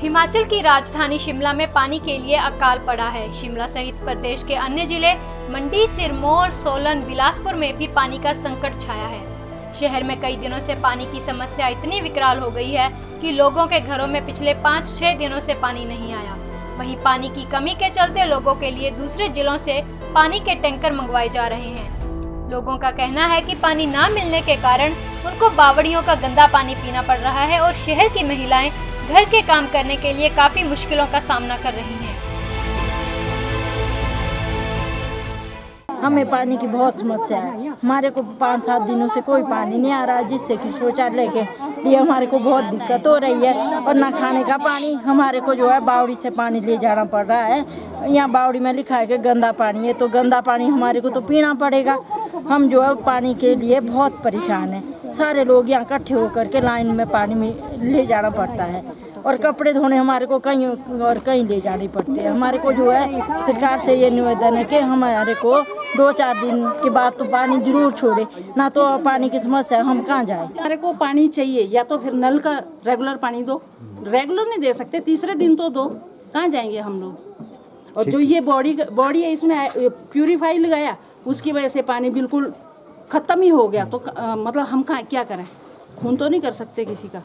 हिमाचल की राजधानी शिमला में पानी के लिए अकाल पड़ा है। शिमला सहित प्रदेश के अन्य ज़िले मंडी, सिरमौर, सोलन, बिलासपुर में भी पानी का संकट छाया है। शहर में कई दिनों से पानी की समस्या इतनी विकराल हो गई है कि लोगों के घरों में पिछले पाँच छह दिनों से पानी नहीं आया वहीं पानी की कमी के चलते लोगों के लिए दूसरे जिलों से पानी के टैंकर मंगवाए जा रहे हैं लोगों का कहना है कि पानी न मिलने के कारण उनको बावड़ियों का गंदा पानी पीना पड़ रहा है और शहर की महिलाएँ घर के काम करने के लिए काफ़ी मुश्किलों का सामना कर रही हैं। हमें पानी की बहुत समस्या है। हमारे को पाँच सात दिनों से कोई पानी नहीं आ रहा है जिससे कि शौचालय के लिए हमारे को बहुत दिक्कत हो रही है। और ना खाने का पानी, हमारे को जो है बावड़ी से पानी ले जाना पड़ रहा है। यहाँ बावड़ी में लिखा है कि गंदा पानी है तो गंदा पानी हमारे को तो पीना पड़ेगा। हम जो है पानी के लिए बहुत परेशान हैं। सारे लोग यहाँ इकट्ठे होकर के लाइन में पानी में ले जाना पड़ता है। और कपड़े धोने हमारे को कहीं और कहीं ले जाने पड़ते हैं। हमारे को जो है सरकार से ये निवेदन है कि हमारे को दो चार दिन के बाद तो पानी ज़रूर छोड़े ना तो पानी की समस्या हम कहाँ जाए? हमारे को पानी चाहिए या तो फिर नल का रेगुलर पानी दो। रेगुलर नहीं दे सकते तीसरे दिन तो दो। कहाँ जाएँगे हम लोग? और जो ये बॉडी बॉडी है इसमें प्यूरिफाई लगाया उसकी वजह से पानी बिल्कुल खत्म ही हो गया। तो आ, मतलब हम कहाँ क्या करें? खून तो नहीं कर सकते किसी का।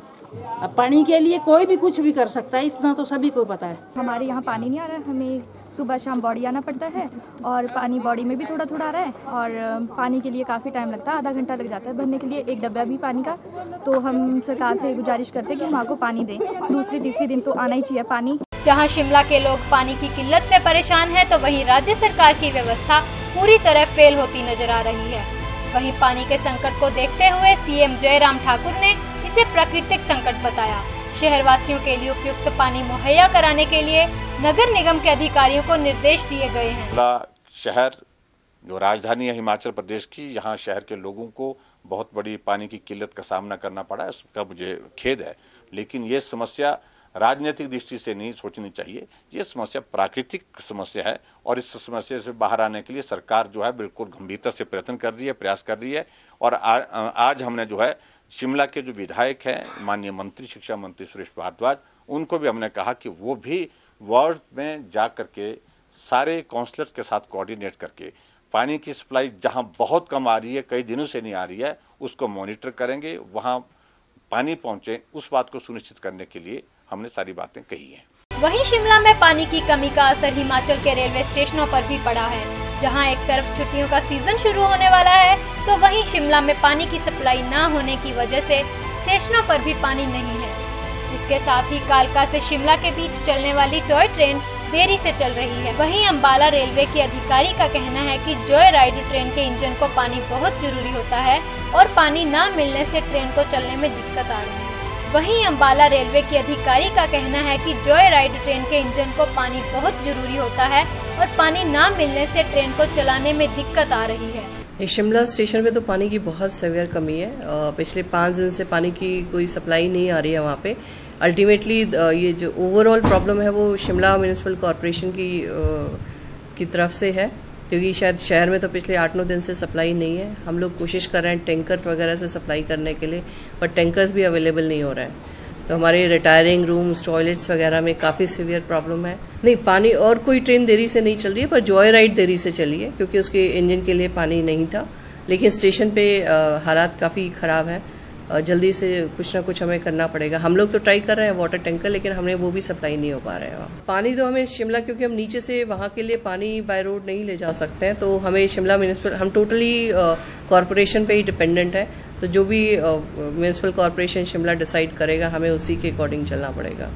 अब पानी के लिए कोई भी कुछ भी कर सकता है इतना तो सभी को पता है। हमारे यहाँ पानी नहीं आ रहा है हमें सुबह शाम बॉडी आना पड़ता है और पानी बॉडी में भी थोड़ा थोड़ा आ रहा है और पानी के लिए काफ़ी टाइम लगता है आधा घंटा लग जाता है भरने के लिए एक डब्बा भी पानी का। तो हम सरकार से गुजारिश करते हैं कि हम को पानी दें दूसरे तीसरे दिन तो आना ही चाहिए पानी। जहाँ शिमला के लोग पानी की किल्लत से परेशान है तो वहीं राज्य सरकार की व्यवस्था पूरी तरह फेल होती नज़र आ रही है। वहीं पानी के संकट को देखते हुए सीएम जयराम ठाकुर ने इसे प्राकृतिक संकट बताया। शहर वासियों के लिए उपयुक्त पानी मुहैया कराने के लिए नगर निगम के अधिकारियों को निर्देश दिए गए हैं। शहर, जो राजधानी है हिमाचल प्रदेश की, यहाँ शहर के लोगों को बहुत बड़ी पानी की किल्लत का सामना करना पड़ा है उसका मुझे खेद है। लेकिन ये समस्या राजनीतिक दृष्टि से नहीं सोचनी चाहिए। ये समस्या प्राकृतिक समस्या है और इस समस्या से बाहर आने के लिए सरकार जो है बिल्कुल गंभीरता से प्रयत्न कर रही है प्रयास कर रही है। और आ, आज हमने जो है शिमला के जो विधायक हैं माननीय मंत्री शिक्षा मंत्री सुरेश भारद्वाज उनको भी हमने कहा कि वो भी वार्ड में जा करके सारे काउंसलर के साथ कोऑर्डिनेट करके पानी की सप्लाई जहाँ बहुत कम आ रही है कई दिनों से नहीं आ रही है उसको मॉनिटर करेंगे। वहाँ पानी पहुँचे उस बात को सुनिश्चित करने के लिए हमने सारी बातें कही हैं। वहीं शिमला में पानी की कमी का असर हिमाचल के रेलवे स्टेशनों पर भी पड़ा है। जहाँ एक तरफ़ छुट्टियों का सीज़न शुरू होने वाला है तो वहीं शिमला में पानी की सप्लाई न होने की वजह से स्टेशनों पर भी पानी नहीं है। इसके साथ ही कालका से शिमला के बीच चलने वाली टॉय ट्रेन देरी से चल रही है। वहीं अम्बाला रेलवे के अधिकारी का कहना है कि जॉय राइड ट्रेन के इंजन को पानी बहुत ज़रूरी होता है और पानी न मिलने से ट्रेन को चलने में दिक्कत आ रही है। वहीं अंबाला रेलवे के अधिकारी का कहना है कि जॉय राइड ट्रेन के इंजन को पानी बहुत ज़रूरी होता है और पानी ना मिलने से ट्रेन को चलाने में दिक्कत आ रही है। शिमला स्टेशन पे तो पानी की बहुत सवियर कमी है। पिछले पाँच दिन से पानी की कोई सप्लाई नहीं आ रही है वहाँ पे। अल्टीमेटली ये जो ओवरऑल प्रॉब्लम है वो शिमला म्यूनसिपल कॉरपोरेशन की की तरफ़ से है। क्योंकि शायद शहर में तो पिछले आठ नौ दिन से सप्लाई नहीं है। हम लोग कोशिश कर रहे हैं टैंकर वगैरह से सप्लाई करने के लिए पर टैंकर्स भी अवेलेबल नहीं हो रहे हैं। तो हमारे रिटायरिंग रूम्स टॉयलेट्स वगैरह में काफ़ी सीवियर प्रॉब्लम है। नहीं, पानी और कोई ट्रेन देरी से नहीं चल रही है, पर जॉय राइड देरी से चली है, क्योंकि उसके इंजन के लिए पानी नहीं था। लेकिन स्टेशन पे हालात काफ़ी ख़राब है। जल्दी से कुछ ना कुछ हमें करना पड़ेगा। हम लोग तो ट्राई कर रहे हैं वाटर टैंकर लेकिन हमें वो भी सप्लाई नहीं हो पा रहे हैं पानी तो हमें शिमला, क्योंकि हम नीचे से वहाँ के लिए पानी बाय रोड नहीं ले जा सकते हैं तो हमें शिमला म्यूनसिपल हम टोटली कॉरपोरेशन पे ही डिपेंडेंट है। तो जो भी म्यूनसिपल कॉरपोरेशन शिमला डिसाइड करेगा, हमें उसी के अकॉर्डिंग चलना पड़ेगा।